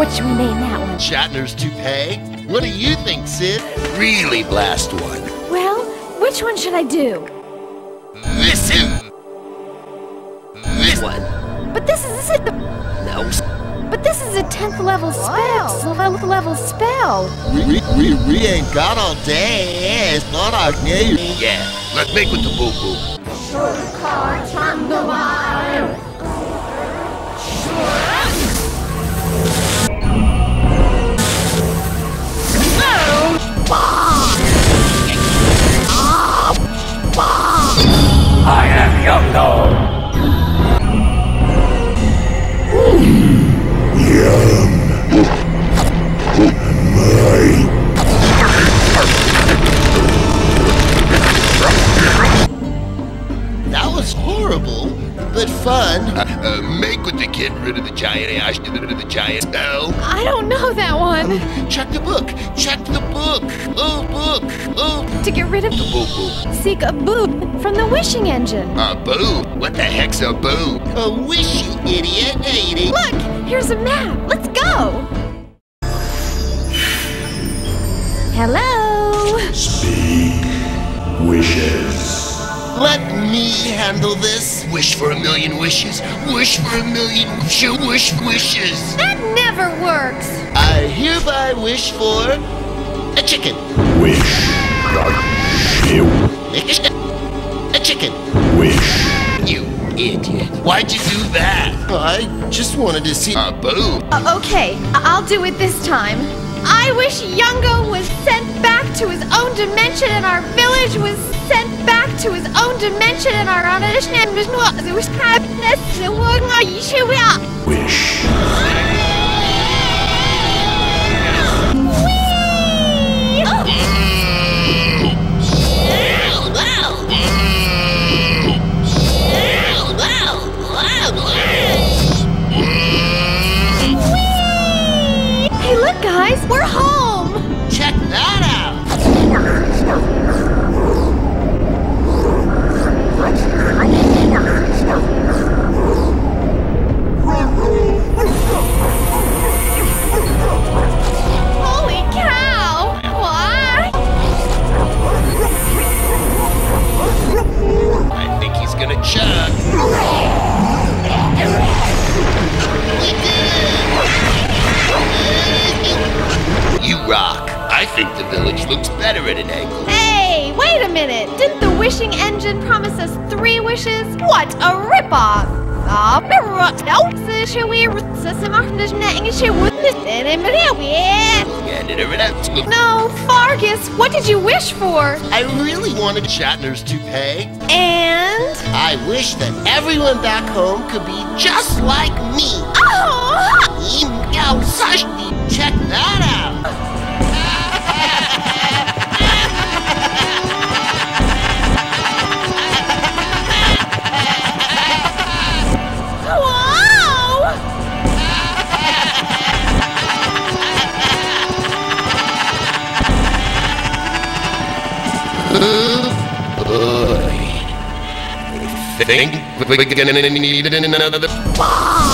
What should we name that one? Shatner's toupee? What do you think, Sid? Really blast one. Well, which one should I do? This one. This one. But this is, this is the, No. but this is a 10th level spell. So level level spell. We, we, we, we ain't got all day. It's not our game. Yeah. Let's make with the boo horrible, but fun. Uh, make with the kid rid of the giant ash, rid of the giant spell. I don't know that one. Check the book. Check the book. Oh, book. Oh, To get rid of The boo boo. seek a boob from the wishing engine. A boo? What the heck's a boo? a wish, you idiot. Hey, it ain't- Look, here's a map. Let's go. Hello. Speak wishes. Let me handle this. Wish for a million wishes. Wish for a million wish, wish wishes. That never works. I hereby wish for a chicken. Wish. You A chicken. wish. You idiot. Why'd you do that? I just wanted to see. A boo? Uh, okay, I- I'll do it this time. I wish Yungo was sent back to his own dimension and our village was sent back to his own dimension and our audition and was not it was happiness and work on you should we are. Wish. Hey look guys, we're home! Check that gonna chuck. You rock. I think the village looks better at an angle. Hey, wait a minute! Didn't the wishing engine promise us three wishes? What a ripoff! Should we No, Fargus, what did you wish for? I really wanted Shatner's toupee. And I wish that everyone back home could be just like me. oh, Check that out. Think we're gonna need another.